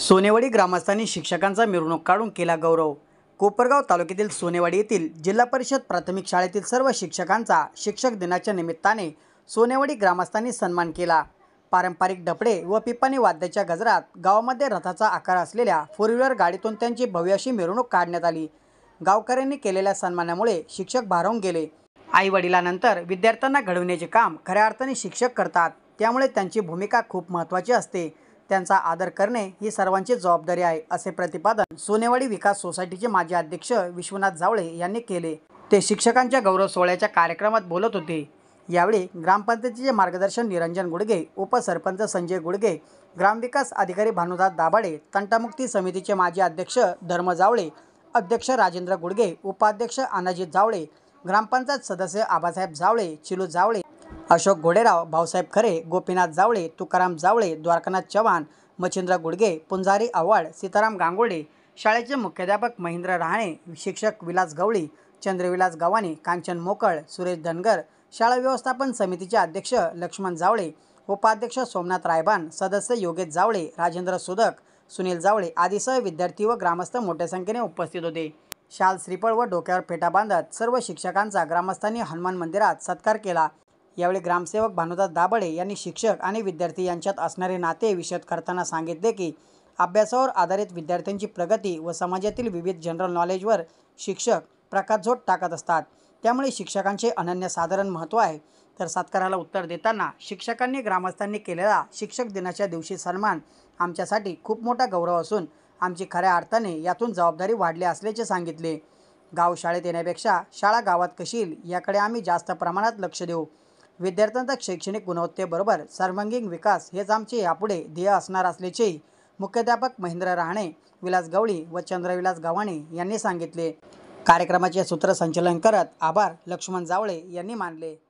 सोनेवाडी ग्रामस्थांनी शिक्षकांचा मिरवणूक काढून केला गौरव. कोपरगाव तालुक्यातील सोनेवाडी येथील जिल्हा परिषद प्राथमिक शाळेतील सर्व शिक्षकांचा शिक्षक दिनाच्या निमित्ताने सोनेवाडी ग्रामस्थांनी सन्मान केला. पारंपरिक डपडे व पिपाणी वाद्याच्या गजरात गावामध्ये रथाचा आकार असलेल्या फोर व्हीलर गाडीतून त्यांची भव्य अशी मिरवणूक काढण्यात आली. गावकऱ्यांनी केलेल्या सन्मानामुळे शिक्षक भारावून गेले. आई वडिलांनंतर विद्यार्थ्यांना घडविण्याचे काम खऱ्या अर्थाने शिक्षक करतात. त्यामुळे त्यांची भूमिका खूप महत्त्वाची असते. त्यांचा आदर करणे ही सर्वांची जबाबदारी आहे असे प्रतिपादन सोनेवाडी विकास सोसायटीचे माजी अध्यक्ष विश्वनाथ जावळे यांनी केले. ते शिक्षकांच्या गौरव सोहळ्याच्या कार्यक्रमात बोलत होते. यावेळी ग्रामपंचायतीचे मार्गदर्शन निरंजन गुडगे उपसरपंच संजय गुडगे ग्रामविकास अधिकारी भानुदास दाभाडे तंटामुक्ती समितीचे माजी अध्यक्ष धर्म जावळे अध्यक्ष राजेंद्र गुडगे उपाध्यक्ष अनाजित जावळे ग्रामपंचायत सदस्य आबासाहेब जावळे चिलू जावळे अशोक घोडेराव भाऊसाहेब खरे गोपीनाथ जावळे तुकाराम जावळे द्वारकानाथ चव्हाण मच्छिंद्र गुडगे पुंजारी आव्हाड सीताराम गांगोडे शाळेचे मुख्याध्यापक महेंद्र रहाणे शिक्षक विलास गवळी चंद्रविलास गव्हाणे कांचन मोकळ सुरेश धनगर शाळा व्यवस्थापन समितीचे अध्यक्ष लक्ष्मण जावळे उपाध्यक्ष सोमनाथ रायबान सदस्य योगेश जावळे राजेंद्र सुदक सुनील जावळे आदीसह विद्यार्थी व ग्रामस्थ मोठ्या संख्येने उपस्थित होते. शाल श्रीफळ व डोक्यावर फेटा बांधत सर्व शिक्षकांचा ग्रामस्थांनी हनुमान मंदिरात सत्कार केला. यावेळी ग्रामसेवक भानुदास दाभडे यांनी शिक्षक आणि विद्यार्थी यांच्यात असणारे नाते विशद करताना सांगितले की अभ्यासावर आधारित विद्यार्थ्यांची प्रगती व समाजातील विविध जनरल नॉलेजवर शिक्षक प्रकाशझोत टाकत असतात. त्यामुळे शिक्षकांचे अनन्यसाधारण महत्त्व आहे. तर सत्काराला उत्तर देताना शिक्षकांनी ग्रामस्थांनी केलेला शिक्षक दिनाच्या दिवशी सन्मान आमच्यासाठी खूप मोठा गौरव असून आमची खऱ्या अर्थाने यातून जबाबदारी वाढली असल्याचे सांगितले. गाव शाळेत येण्यापेक्षा शाळा गावात कशी येईल याकडे आम्ही जास्त प्रमाणात लक्ष देऊ. विद्यार्थ्यांचा शैक्षणिक गुणवत्तेबरोबर सर्वांगीण विकास हेच आमचे यापुढे ध्येय असणार असल्याचेही मुख्याध्यापक महेंद्र रहाणे विलास गवळी व चंद्रविलास गव्हाणे यांनी सांगितले. कार्यक्रमाचे सूत्रसंचालन करत आभार लक्ष्मण जावळे यांनी मानले.